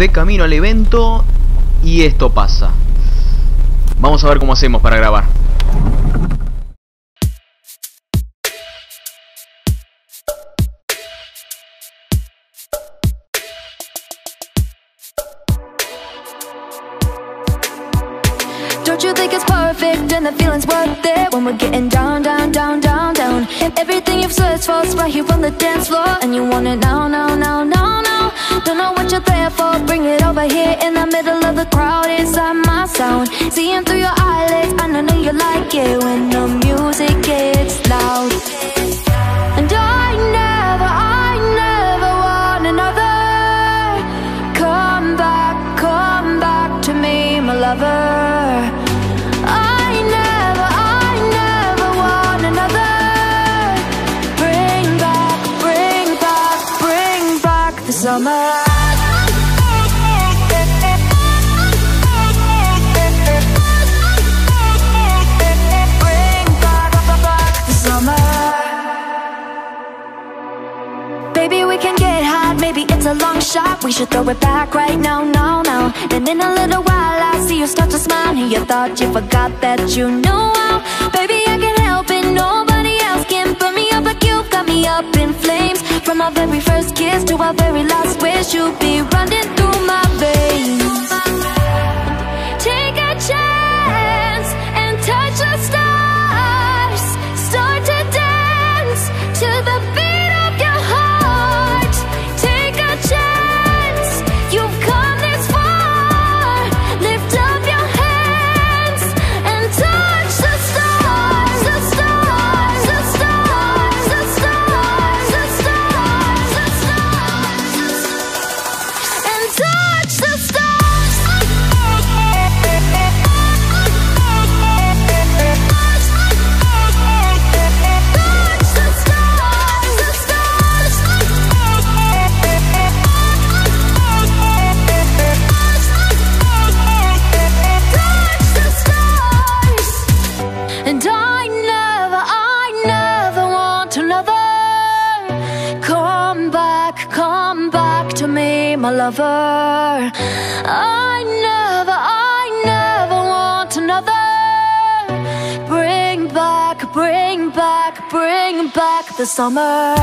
de camino al evento y esto pasa. Vamos a ver cómo hacemos para grabar. Don't you think it's perfect and the feeling's worth it When we're getting down, down, down, down, down everything you've searched for is right here on the dance floor And you want it now, now, bring it over here In the middle of the crowd, inside my sound. Seeing through your eyelids, I know you like it When the music gets loud. And I never, I never want another. Come back, come back to me, my lover. I a long shot We should throw it back right now, now, now And in a little while I see you start to smile. And you thought you forgot that you knew how. Baby, I can't help it, nobody else can. Burn me up like you got me up in flames. From our very first kiss to our very last wish You'll be running Come back, to me, my lover. I never, I never want another. Bring back, bring back, bring back the summer